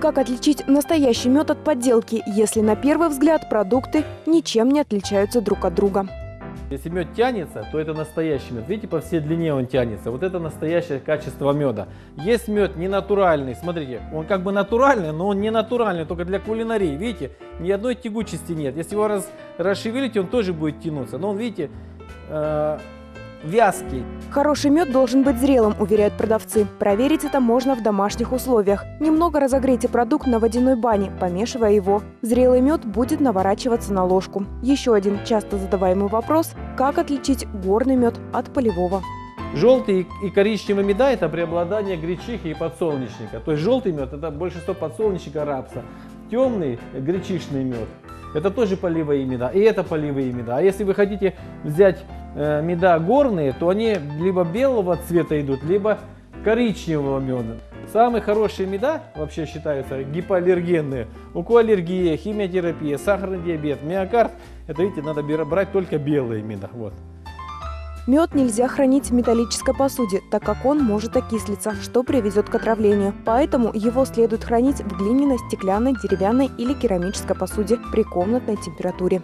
Как отличить настоящий мед от подделки, если на первый взгляд продукты ничем не отличаются друг от друга? Если мед тянется, то это настоящий мед. Видите, по всей длине он тянется. Вот это настоящее качество меда. Есть мед не натуральный. Смотрите, он как бы натуральный, но он не натуральный, только для кулинарии. Видите, ни одной тягучести нет. Если его раз, расшевелить, он тоже будет тянуться. Но он, видите, э, вязкий. Хороший мед должен быть зрелым, уверяют продавцы. Проверить это можно в домашних условиях. Немного разогрейте продукт на водяной бане, помешивая его. Зрелый мед будет наворачиваться на ложку. Еще один часто задаваемый вопрос – как отличить горный мед от полевого? Желтый и коричневый меда – это преобладание гречихи и подсолнечника. То есть желтый мед – это большинство подсолнечника рапса. Темный гречишный мед – это тоже поливые меда, и это поливые меда. А если вы хотите взять э, меда горные, то они либо белого цвета идут, либо коричневого меда. Самые хорошие меда вообще считаются гипоаллергенные. У кого аллергия, химиотерапия, сахарный диабет, миокард. Это, видите, надо брать только белые меда. Вот. Мед нельзя хранить в металлической посуде, так как он может окислиться, что приведет к отравлению. Поэтому его следует хранить в глиняной, стеклянной, деревянной или керамической посуде при комнатной температуре.